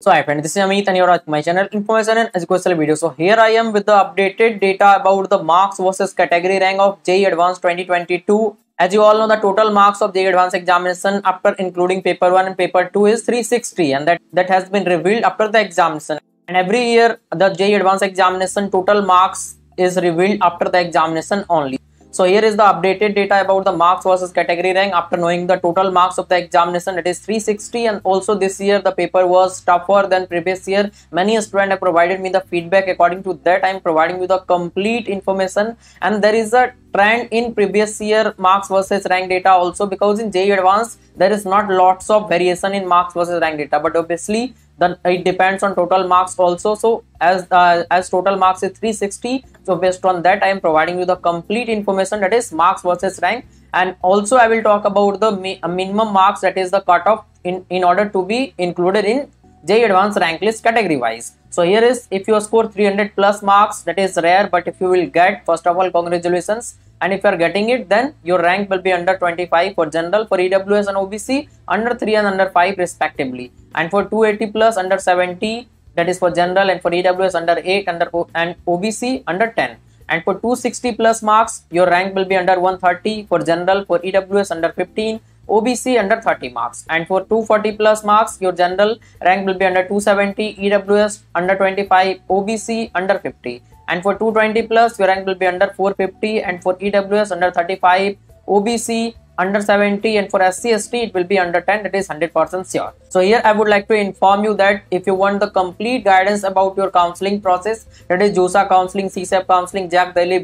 So hi friend, this is Amit and you're at my channel Information and Educational Video. So here I am with the updated data about the marks versus category rank of JEE Advanced 2022. As you all know, the total marks of JEE Advanced examination after including paper 1 and paper 2 is 360 and that, that has been revealed after the examination. And every year the JEE Advanced examination total marks is revealed after the examination only. So here is the updated data about the marks versus category rank after knowing the total marks of the examination. It is 360 and also this year the paper was tougher than previous year. Many students have provided me the feedback according to that. I am providing you the complete information and there is a trend in previous year marks versus rank data also because in JEE Advanced there is not lots of variation in marks versus rank data. But obviously then it depends on total marks also. So as uh, as total marks is 360 so based on that i am providing you the complete information that is marks versus rank. And also i will talk about the mi minimum marks that is the cutoff in in order to be included in JEE advanced rank list category wise so here is if you score 300 plus marks that is rare but if you will get first of all congratulations. And if you are getting it then your rank will be under 25 for general for ews and obc under 3 and under 5 respectively. And for 280 plus under 70 that is for general and for ews under 8 under o and obc under 10 and for 260 plus marks your rank will be under 130 for general for ews under 15 obc under 30 marks. And for 240 plus marks your general rank will be under 270 ews under 25 obc under 50 and for 220 plus your rank will be under 450 and for EWS under 35 OBC under 70 and for SC ST it will be under 10 that is 100% sure. So here I would like to inform you that if you want the complete guidance about your counseling process that is JoSAA counseling, CSAB counseling, JAC Delhi,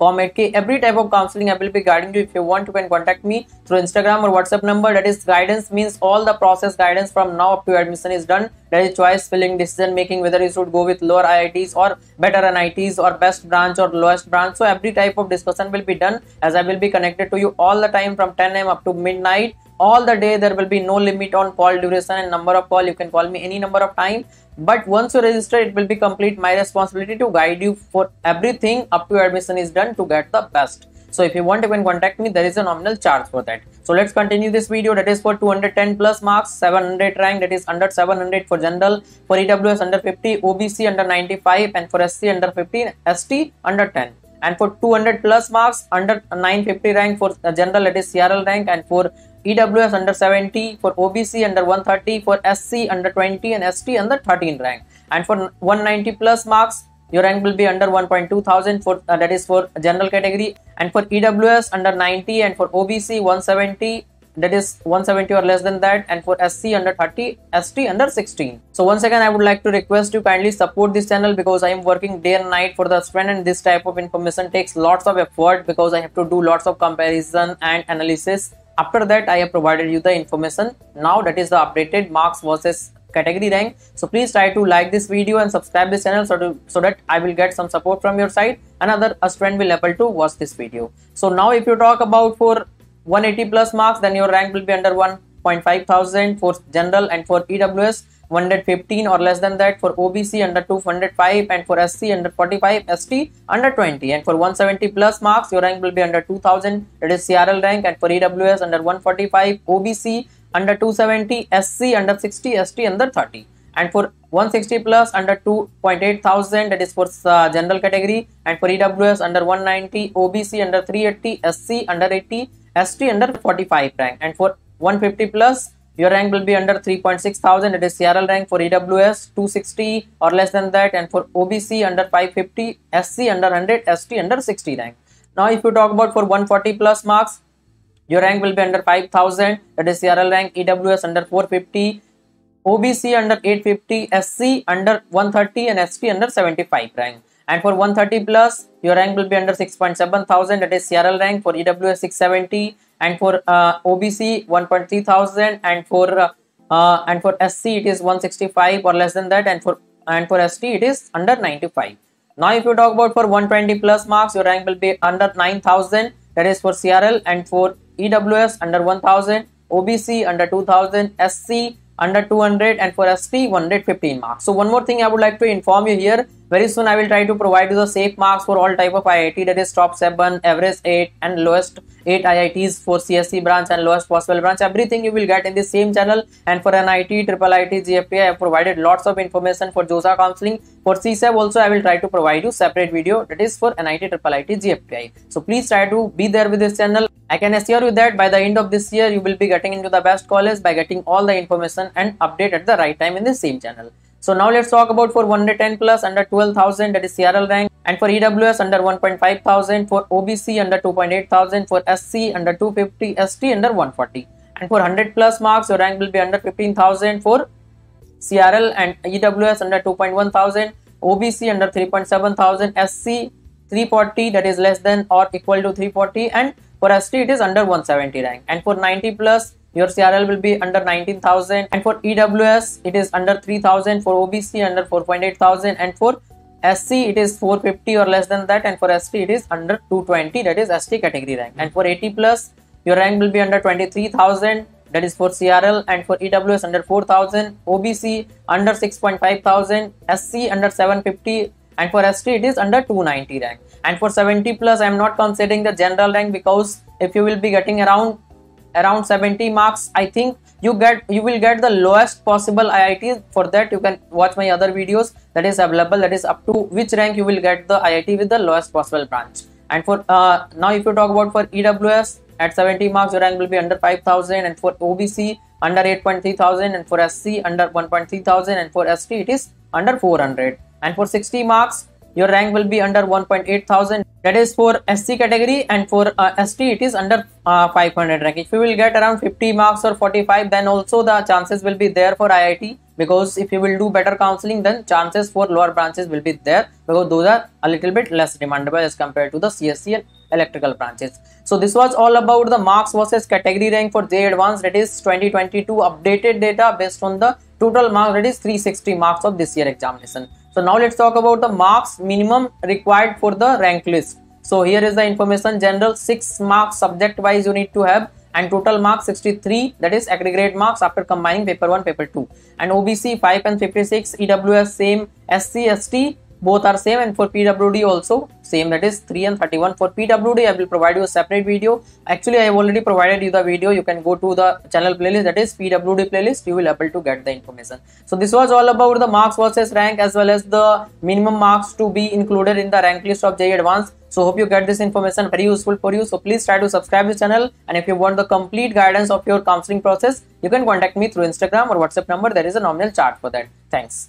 comet के every type of counselling regarding you if you want to can contact me through Instagram और WhatsApp number that is guidance mean all the process guidance from now up to admission is done that is choice filling decision making whether you should go with lower I I Ts और better N I Ts और best branch और lowest branch so every type of discussion will be done as I will be connected to you all the time from ten AM up to midnight all the day there will be no limit on call duration and number of call. You can call me any number of time. But once you register it will be complete. My responsibility to guide you for everything up to admission is done to get the best. So if you want you can contact me. There is a nominal charge for that. So let's continue this video. That is for 210 plus marks 700 rank. That is under 700 for general for ews under 50 obc under 95 and for sc under 15 st under 10 and for 200 plus marks under 950 rank for general it is crl rank and for ews under 70 for obc under 130 for sc under 20 and st under 13 rank. And for 190 plus marks your rank will be under 1.2 thousand for uh, that is for general category. And for ews under 90 and for obc 170 that is 170 or less than that. And for sc under 30 st under 16 so once again i would like to request you kindly support this channel because i am working day and night for the student and this type of information takes lots of effort because i have to do lots of comparison and analysis after that i have provided you the information. Now that is the updated marks versus category rank. So please try to like this video and subscribe this channel so, to, so that i will get some support from your side another a student will able to watch this video. So now if you talk about for 180 plus marks then your rank will be under 1.5 thousand for general and for ews 115 or less than that for OBC under 205 and for SC under 45 ST under 20 and for 170 plus marks your rank will be under 2000 it is CRL rank. And for EWS under 145 OBC under 270 SC under 60 ST under 30 and for 160 plus under 2.8 thousand that is for uh, general category. And for EWS under 190 OBC under 380 SC under 80 ST under 45 rank. And for 150 plus your rank will be under 3.6 thousand. It is CRL rank for EWS 260 or less than that and for OBC under 550 SC under 100 ST under 60 rank. Now if you talk about for 140 plus marks your rank will be under 5000 that is CRL rank EWS under 450 OBC under 850 SC under 130 and ST under 75 rank and for 130 plus your rank will be under 6.7 thousand that is CRL rank for EWS 670 and for uh, OBC 1.3 thousand and for uh, uh, and for SC it is 165 or less than that and for and for ST it is under 95 now if you talk about for 120 plus marks your rank will be under 9000 that is for CRL and for EWS under 1000 OBC under 2000 SC under 200 and for ST 115 marks. So one more thing I would like to inform you here very soon i will try to provide you the safe marks for all type of iit that is top 7 average 8 and lowest 8 iits for csc branch and lowest possible branch. Everything you will get in the same channel. And for nit triple it GFTI i have provided lots of information for JoSAA counseling. For csab also i will try to provide you separate video that is for nit triple it GFTI so please try to be there with this channel. I can assure you that by the end of this year you will be getting into the best college by getting all the information and update at the right time in the same channel so now let's talk about for 110 plus under 12,000 that is CRL rank. And for EWS under 1.5 thousand. For OBC under 2.8 thousand. For SC under 250 ST under 140 and for 100 plus marks your rank will be under 15,000 for CRL and EWS under 2.1 thousand. OBC under 3.7 thousand. SC 340 that is less than or equal to 340 and for ST it is under 170 rank. And for 90 plus your CRL will be under 19,000 and for EWS it is under 3,000 for OBC under 4.8 thousand. And for SC it is 450 or less than that. And for ST it is under 220 that is ST category rank. And for 80 plus your rank will be under 23,000 that is for CRL and for EWS under 4000 OBC under 6.5 thousand. SC under 750 and for ST it is under 290 rank. And for 70 plus I am not considering the general rank because if you will be getting around around 70 marks i think you get you will get the lowest possible iit for that. You can watch my other videos that is available that is up to which rank you will get the iit with the lowest possible branch. And for uh, now if you talk about for ews at 70 marks your rank will be under 5000 and for obc under 8.3 thousand. And for sc under 1.3 thousand. And for st it is under 400 and for 60 marks your rank will be under 1.8 thousand. That is for SC category and for uh, ST it is under uh, 500 rank. If you will get around 50 marks or 45 then also the chances will be there for IIT because if you will do better counseling then chances for lower branches will be there. Because those are a little bit less demandable as compared to the CSC and electrical branches. So this was all about the marks versus category rank for JEE Advanced. That is 2022 updated data based on the total marks. That is 360 marks of this year examination so now let's talk about the marks minimum required for the rank list. So here is the information general 6 marks subject wise you need to have and total marks 63 that is aggregate marks after combining paper 1 paper 2 and obc 5 and 56 ews same sc st both are same and for pwd also same that is 3 and 31 for pwd i will provide you a separate video. Actually i have already provided you the video. You can go to the channel playlist that is pwd playlist. You will able to get the information. So this was all about the marks versus rank as well as the minimum marks to be included in the rank list of JEE advanced. So hope you get this information very useful for you. So please try to subscribe this channel. And if you want the complete guidance of your counseling process you can contact me through instagram or whatsapp number. There is a nominal chart for that. Thanks